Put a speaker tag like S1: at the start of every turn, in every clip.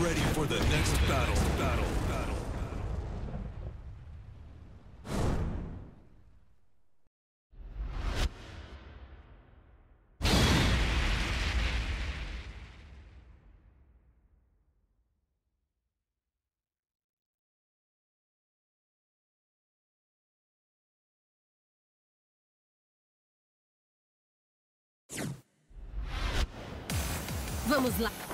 S1: ready for the next battle. Battle. Battle.
S2: Vamos lá.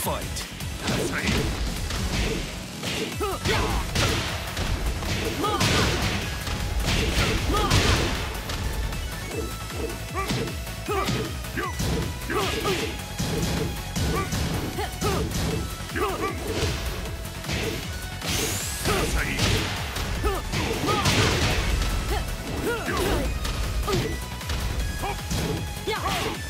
S1: Fight. KO.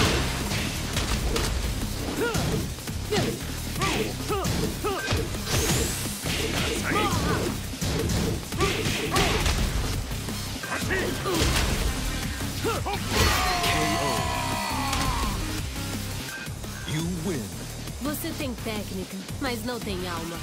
S2: Você tem técnica, mas não tem alma.